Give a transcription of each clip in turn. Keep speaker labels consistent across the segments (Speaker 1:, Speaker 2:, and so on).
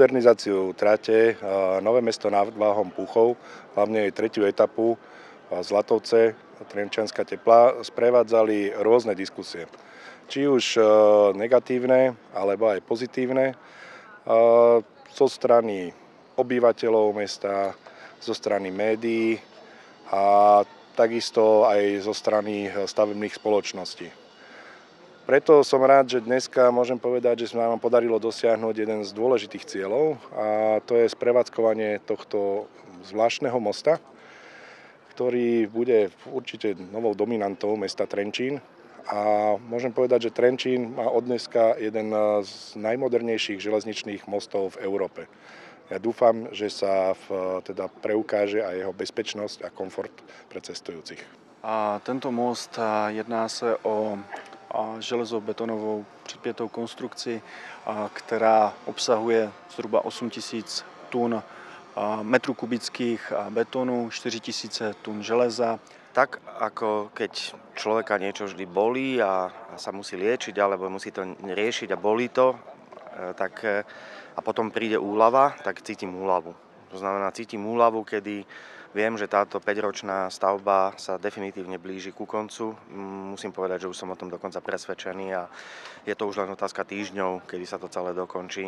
Speaker 1: modernizáciu trate Nové mesto nad Váhom Puchov, hlavne jej tretiu etapu Zlatovce, Trenčianská tepla, sprevádzali rôzne diskusie. Či už negatívne, alebo aj pozitívne zo strany obyvateľov mesta, zo strany médií a takisto aj zo strany stavebných spoločností. Preto som rád, že dneska môžem povedať, že sa nám podarilo dosiahnuť jeden z dôležitých cieľov a to je sprevádzkovanie tohto zvláštneho mosta, ktorý bude určite novou dominantou mesta Trenčín. A môžem povedať, že Trenčín má od dneska jeden z najmodernejších železničných mostov v Európe. Ja dúfam, že sa v, teda preukáže aj jeho bezpečnosť a komfort pre cestujúcich.
Speaker 2: A tento most jedná sa o železobetonovou předpětou konstrukci, která obsahuje zhruba 8000 tun metru kubických betonu, 4000 tun železa.
Speaker 3: Tak ako keď človeka niečo vždy bolí a, a sa musí liečiť, alebo musí to riešiť a bolí to, e, tak, e, a potom príde úlava, tak cítim úlavu. To znamená, cítim úlavu, kedy Viem, že táto 5-ročná stavba sa definitívne blíži ku koncu. Musím povedať, že už som o tom dokonca presvedčený a je to už len otázka týždňov, kedy sa to celé dokončí.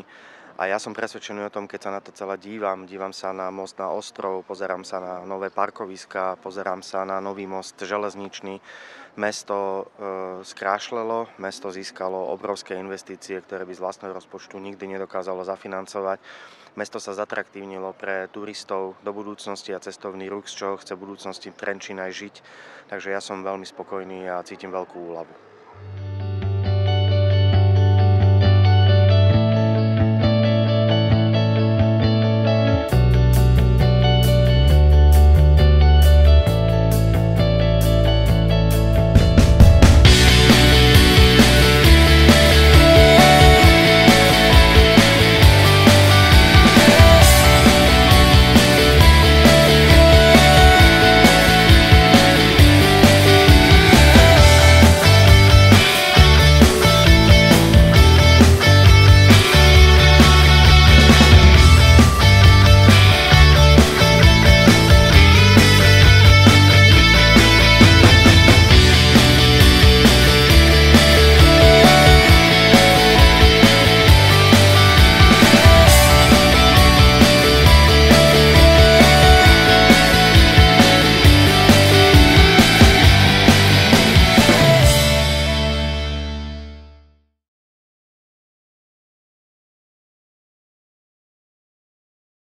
Speaker 3: A ja som presvedčený o tom, keď sa na to celé dívam, dívam sa na most na ostrov, pozerám sa na nové parkoviska, pozerám sa na nový most železničný. Mesto e, skrášlelo, mesto získalo obrovské investície, ktoré by z vlastného rozpočtu nikdy nedokázalo zafinancovať. Mesto sa zatraktívnilo pre turistov do budúcnosti a cestovný ruch, z čoho chce budúcnosti Trenčín aj žiť. Takže ja som veľmi spokojný a cítim veľkú úľavu.